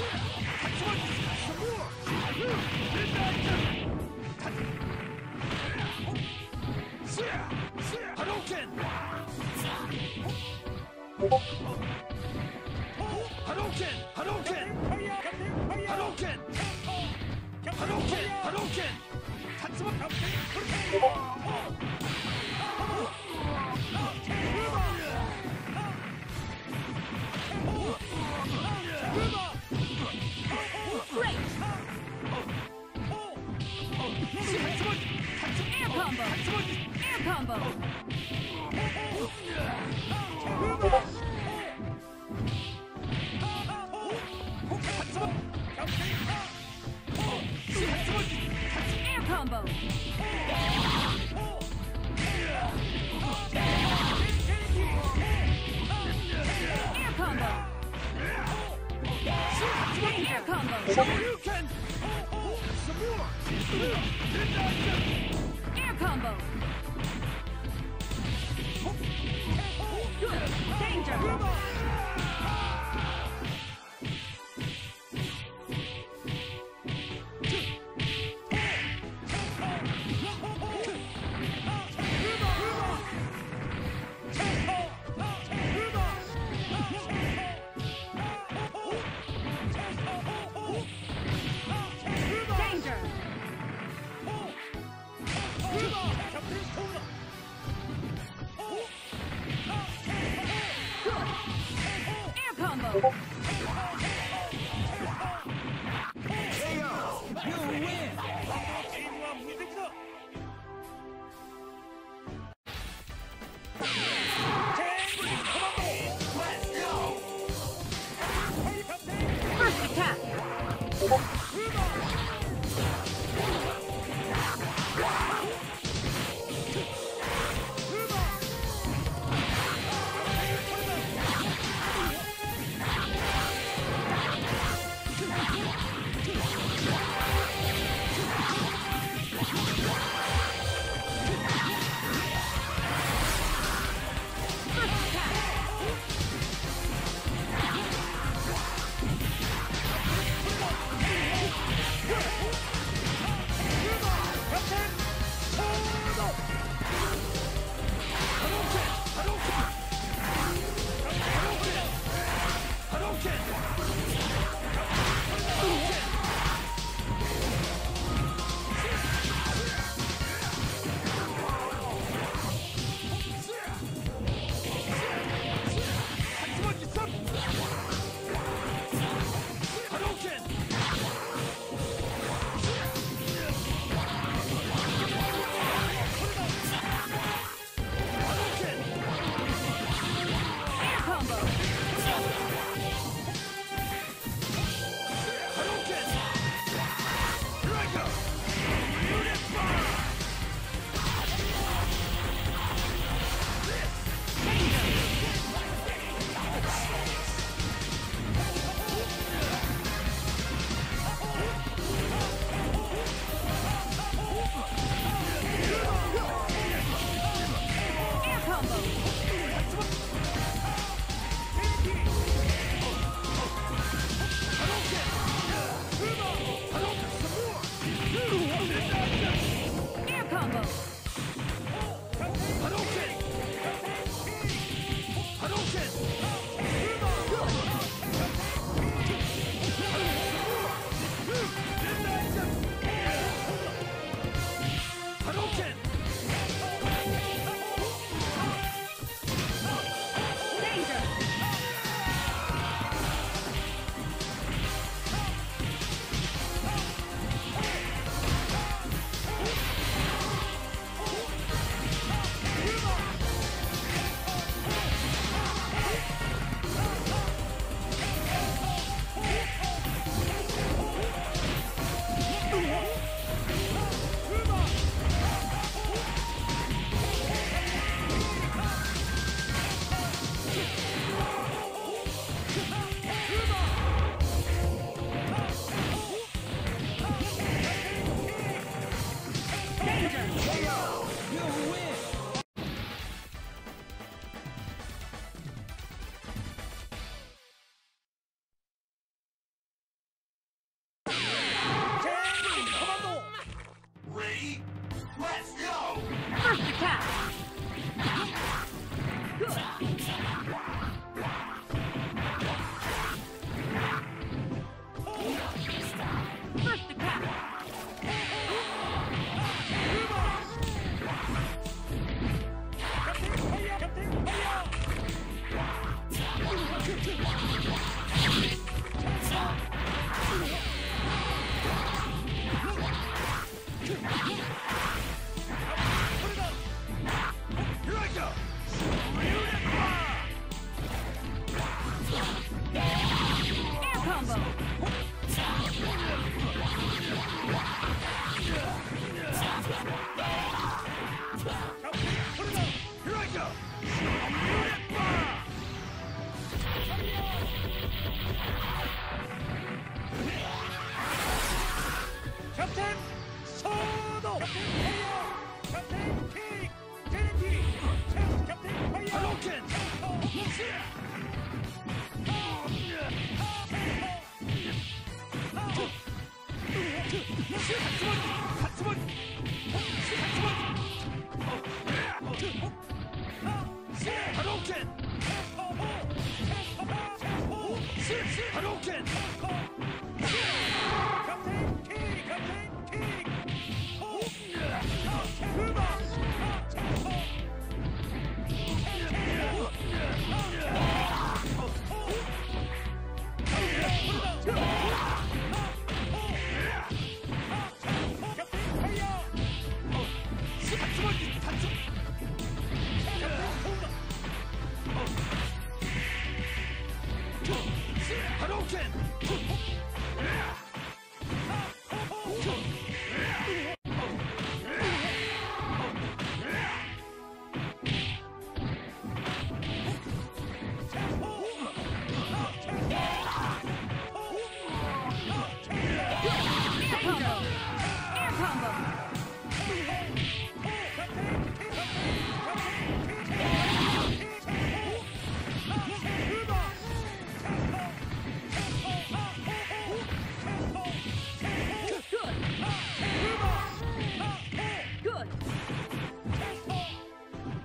What's Shoot!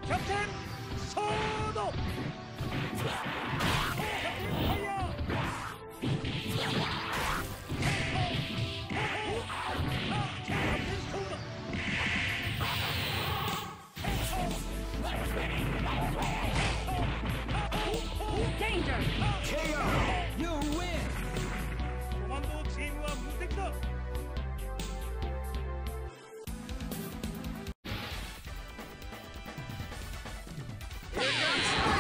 캡 First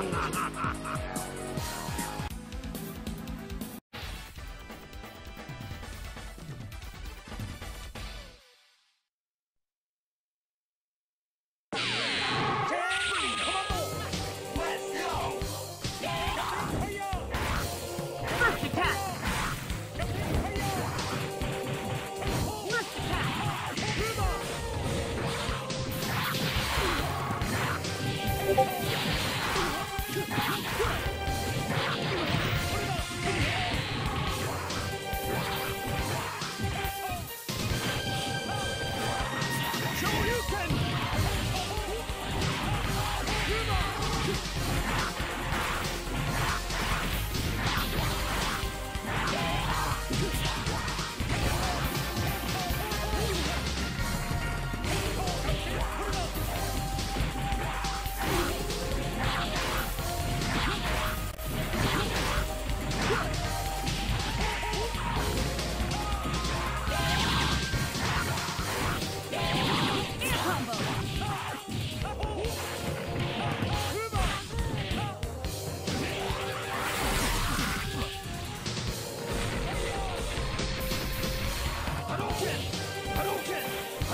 Ha ha ha ha ha!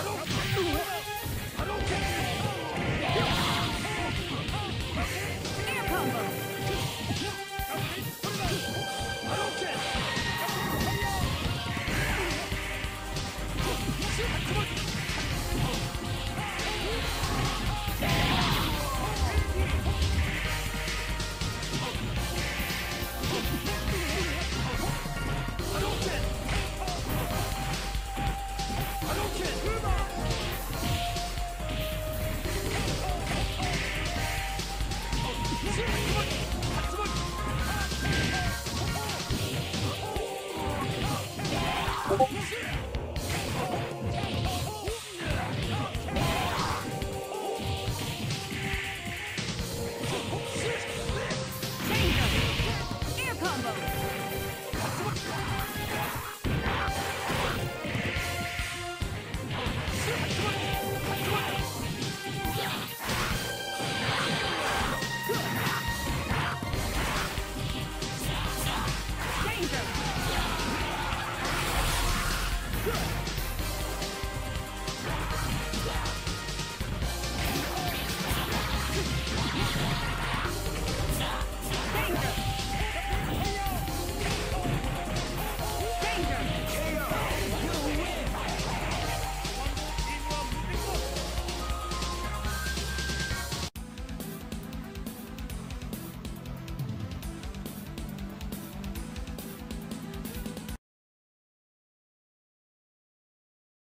Oh,